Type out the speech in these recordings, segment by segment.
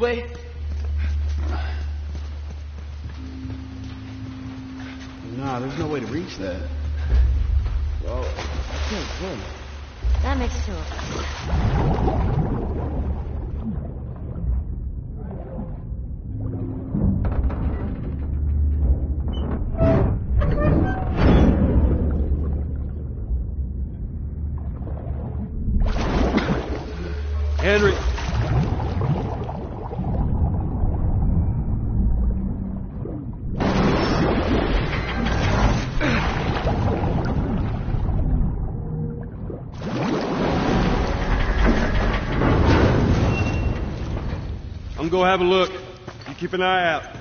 Wait. Nah, there's no way to reach that. Well, Good, good. That makes two of us. Henry. Go have a look. You keep an eye out.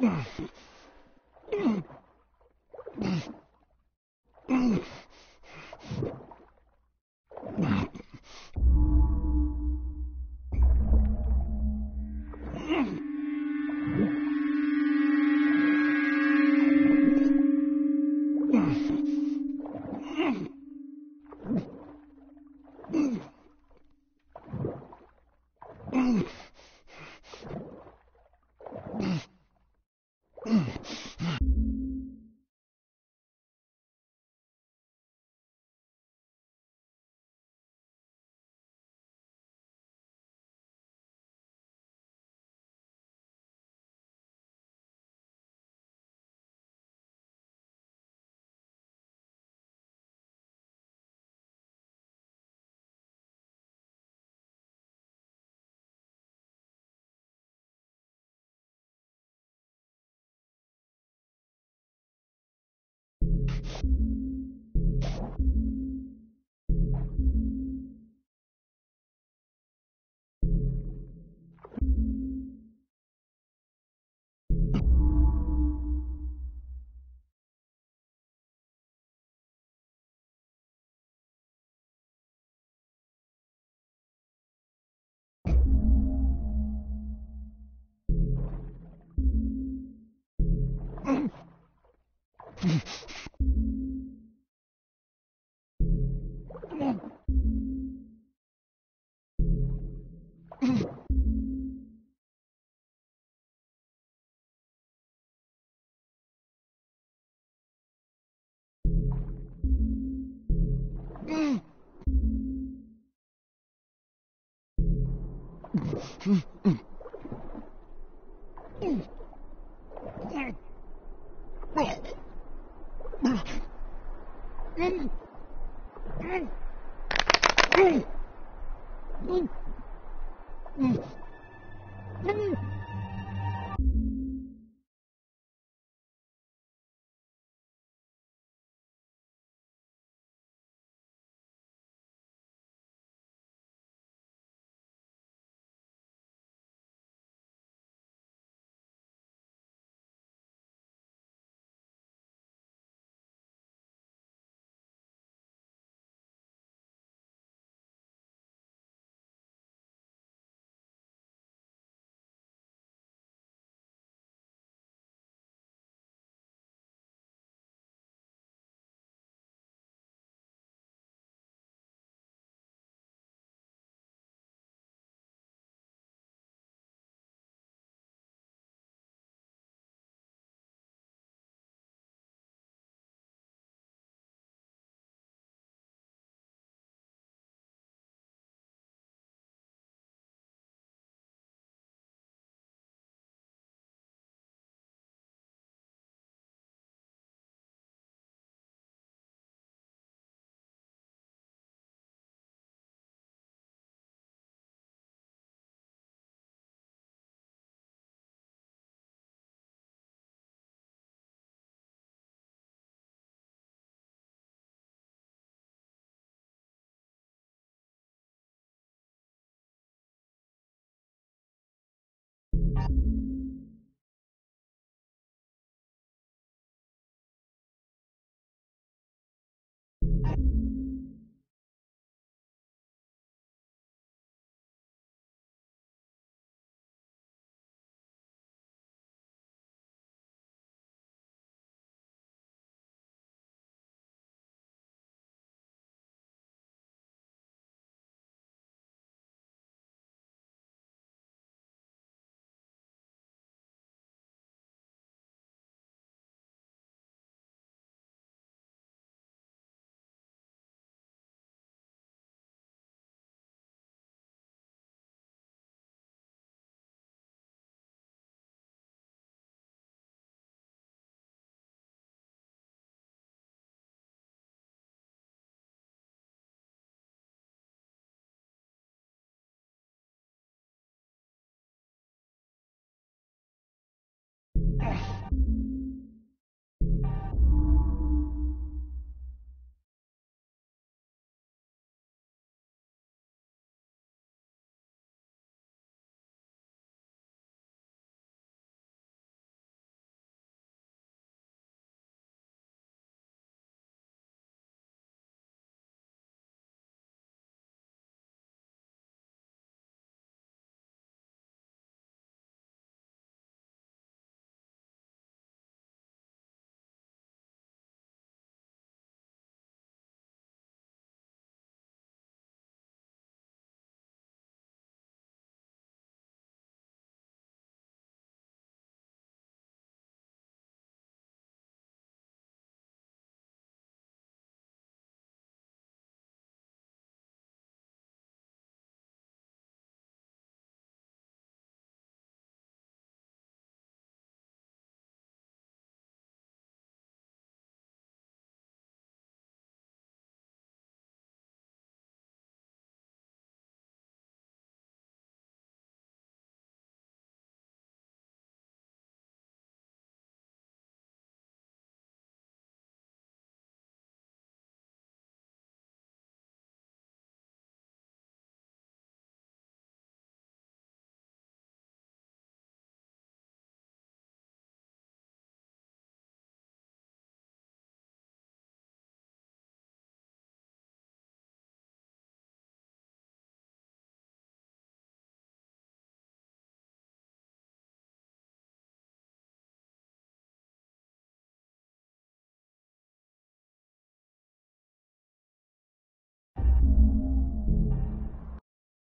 Mm-hmm. Mm-hmm. Mm-hmm. 嗯嗯